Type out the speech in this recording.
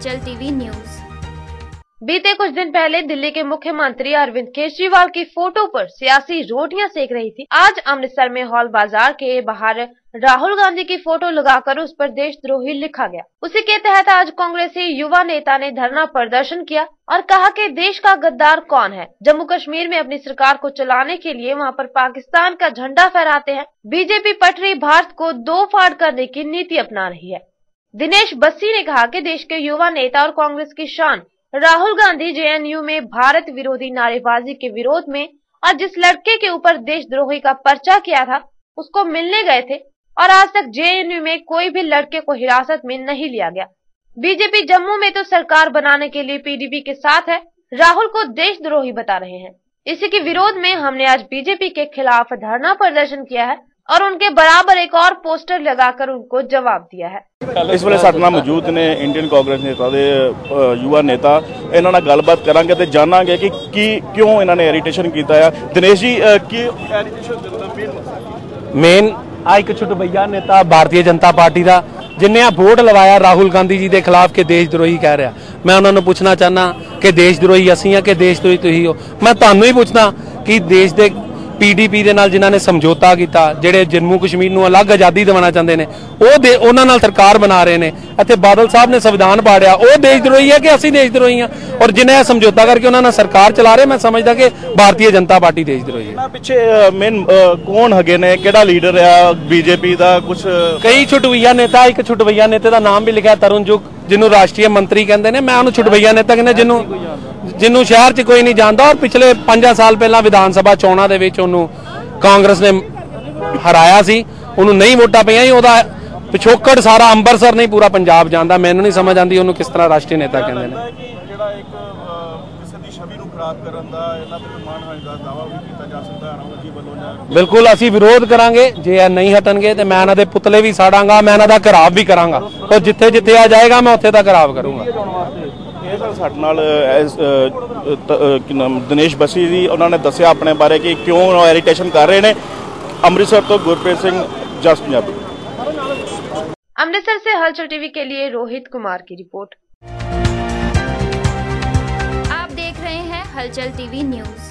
हलचल TV news बीते कुछ दिन पहले दिल्ली के मुख्यमंत्री अरविंद केजरीवाल की फ़ोटो पर सियासी रोटियाँ सेक रही थी। आज अमृतसर में हॉल बाज़ार के बाहर राहुल गांधी की फ़ोटो लगाकर उस पर देशद्रोही लिखा गया। उसी के तहत आज कांग्रेसी युवा नेता ने धरना प्रदर्शन किया और कहा कि देश का गद्दार कौन है? जम्मू कश्मीर में अपनी सरकार को चलाने के लिए वहाँ पर पाकिस्तान का झंडा फहराते हैं। बीजेपी पटरी भारत को दो फाड़ करने की नीति अपना रही है। दिनेश बस्सी ने कहा कि देश के युवा नेता और कांग्रेस की शान, राहुल गांधी जेएनयू में भारत विरोधी नारेबाजी के विरोध में और जिस लड़के के ऊपर देशद्रोही का पर्चा किया था, उसको मिलने गए थे और आज तक जेएनयू में कोई भी लड़के को हिरासत में नहीं लिया गया। बीजेपी जम्मू में तो सरकार बनाने के लिए पीडीपी के साथ है, राहुल को देशद्रोही बता रहे हैं। इसी के विरोध में हमने आज बीजेपी के खिलाफ धरना प्रदर्शन किया है और उनके बराबर एक और पोस्टर लगाकर उनको जवाब दिया है ਇਸ ਵੇਲੇ ਸਾਡੇ ਨਾਲ ਮੌਜੂਦ ਨੇ ਇੰਡੀਅਨ ਕਾਂਗਰਸ ਨੇਤਾ ਦੇ ਅ, ਯੁਵਾ ਨੇਤਾ ਇਹਨਾਂ ਨਾਲ ਗੱਲਬਾਤ ਕਰਾਂਗੇ ਤੇ ਜਾਣਾਂਗੇ ਕਿ ਕੀ ਕਿਉਂ ਇਹਨਾਂ ਨੇ ਐਰੀਟੇਸ਼ਨ ਕੀਤਾ ਆ ਦਿਨੇਸ਼ ਜੀ ਅ, ਕੀ ਐਰੀਟੇਸ਼ਨ ਕਰਨ ਦਾ ਮੇਨ ਮਕਸਦ ਮੇਨ ਆ ਇੱਕ ਛੁਟਬਈਆ ਨੇਤਾ ਭਾਰਤੀ ਜਨਤਾ ਪਾਰਟੀ ਦਾ ਜਿਨੇ ਆ ਵੋਟ ਲਵਾਇਆ ਰਾਹੁਲ ਗਾਂਧੀ ਜੀ ਦੇ ਖਿਲਾਫ ਕਿ ਦੇਸ਼ ਦਰੋਹੀ ਕਹਿ ਰਿਹਾ ਮੈਂ ਉਹਨਾਂ ਨੂੰ ਪੁੱਛਣਾ ਚਾਹਨਾ ਕਿ ਦੇਸ਼ ਦਰੋਹੀ ਅਸੀਂ ਆ ਕਿ ਦੇਸ਼ ਦਰੋਹੀ ਤੁਸੀਂ ਹੋ ਮੈਂ ਤੁਹਾਨੂੰ ਹੀ ਪੁੱਛਦਾ ਕਿ ਦੇਸ਼ ਦੇ ਪੀਡੀਪੀ ਦੇ ਨਾਲ ਜਿਨ੍ਹਾਂ ਨੇ ਸਮਝੌਤਾ ਕੀਤਾ ਜਿਹੜੇ ਜੰਮੂ ਕਸ਼ਮੀਰ ਨੂੰ ਅਲੱਗ ਆਜ਼ਾਦੀ ਦਿਵਾਉਣਾ ਚਾਹੁੰਦੇ ਨੇ ਉਹ ਦੇ ਉਹਨਾਂ ਨਾਲ ਸਰਕਾਰ ਬਣਾ ਰਹੇ ਨੇ। ਇੱਥੇ ਬਾਦਲ ਸਾਹਿਬ ਨੇ ਸੰਵਿਧਾਨ ਪਾੜਿਆ ਉਹ ਦੇਸ਼ ਦਰੋਹੀ ਹੈ ਕਿ ਅਸੀਂ ਦੇਸ਼ ਦਰੋਹੀ ਹਾਂ? ਔਰ ਜਿਨ੍ਹਾਂ ਸਮਝੌਤਾ ਕਰਕੇ ਉਹਨਾਂ ਨਾਲ ਸਰਕਾਰ ਚਲਾ ਰਹੇ ਮੈਂ ਸਮਝਦਾ ਕਿ ਭਾਰਤੀ ਜਨਤਾ ਪਾਰਟੀ ਦੇਸ਼ ਦਰੋਹੀ ਹੈ। ਪਿੱਛੇ ਮੇਨ ਕੌਣ ਹੈਗੇ ਨੇ? ਕਿਹੜਾ ਲੀਡਰ ਆ? ਬੀਜੇਪੀ ਦਾ ਕੁਝ ਕਈ ਛੁਟਵਈਆ ਨੇਤਾ ਇੱਕ ਛੁਟਵਈਆ ਨੇਤੇ ਦਾ ਨਾਮ ਵੀ ਲਿਖਿਆ ਤਰੁਣ ਜੁਗ। ਜਿਹਨੂੰ ਰਾਸ਼ਟਰੀ ਮੰਤਰੀ ਕਹਿੰਦੇ ਨੇ, ਮੈਂ ਉਹਨੂੰ ਛੁਟਵਈਆ ਨੇਤਾ ਕਹਿੰਦਾ ਜਿਹਨੂੰ ਜਿਹਨੂੰ ਸ਼ਹਿਰ 'ਚ ਕੋਈ ਨਹੀਂ ਜਾਣਦਾ ਔਰ ਪਿਛਲੇ 5 ਸਾਲ ਪਹਿਲਾਂ ਵਿਧਾਨ ਸਭਾ ਚੋਣਾਂ ਦੇ ਵਿੱਚ ਉਹਨੂੰ ਕਾਂਗਰਸ ਨੇ ਹਰਾਇਆ ਸੀ, ਉਹਨੂੰ ਨਹੀਂ ਵੋਟਾਂ ਪਈਆਂ ਸੀ ਉਹਦਾ ਪਿਛੋਕੜ ਸਾਰਾ ਅੰਮ੍ਰਿਤਸਰ ਨਹੀਂ ਪੂਰਾ ਪੰਜਾਬ ਜਾਣਦਾ ਮੈਨੂੰ ਨਹੀਂ ਸਮਝ ਆਉਂਦੀ ਉਹਨੂੰ ਕਿਸ ਤਰ੍ਹਾਂ ਰਾਸ਼ਟਰੀ ਨੇਤਾ ਕਹਿੰਦੇ ਨੇ। ਕਿ ਜਿਹੜਾ ਇੱਕ ਕਿਸੇ ਦੀ ਛਵੀ ਨੂੰ ਖਰਾਬ ਕਰਨ ਦਾ ਇਹਨਾਂ ਤੇ ਮਾਨਹਾਨੀ ਦਾ ਦਾਵਾ ਵੀ ਕੀਤਾ ਜਾ ਸਕਦਾ ਹੈ ਰਾਹੁਲ ਜੀ ਵੱਲੋਂ ਜਾਂ ਬਿਲਕੁਲ ਅਸੀਂ ਵਿਰੋਧ ਕਰਾਂਗੇ। ਜੇ ਇਹ ਨਹੀਂ ਹਟਣਗੇ ਤੇ ਮੈਂ ਇਹਨਾਂ ਦੇ ਪੁਤਲੇ ਵੀ ਸਾੜਾਂਗਾ ਮੈਂ ਇਹਨਾਂ ਦਾ ਘਰਾਵ ਵੀ ਕਰਾਂਗਾ। ਔਰ ਜਿੱਥੇ ਜਿੱਥੇ ਆ ਜਾਏਗਾ ਮੈਂ ਉੱਥੇ ਦਾ ਘਰਾਵ ਕਰੂੰਗਾ। ਇਹ ਸਰ ਸਾਡੇ ਨਾਲ ਐਸ, ਅ, ਤ- ਅ, ਕੀ ਨਾਮ ਦਿਨੇਸ਼ ਬਸੀ ਜੀ ਉਹਨਾਂ ਨੇ ਦੱਸਿਆ ਆਪਣੇ ਬਾਰੇ ਕਿ ਕਿਉਂ ਐਰੀਟੇਸ਼ਨ ਕਰ ਰਹੇ ਨੇ। ਅੰਮ੍ਰਿਤਸਰ ਤੋਂ ਗੁਰਪ੍ਰੀਤ ਸਿੰਘ ਜਸ ਪੰਜਾਬੀ। अमृतसर से हलचल टीवी के लिए रोहित कुमार की रिपोर्ट आप देख रहे हैं हलचल टीवी न्यूज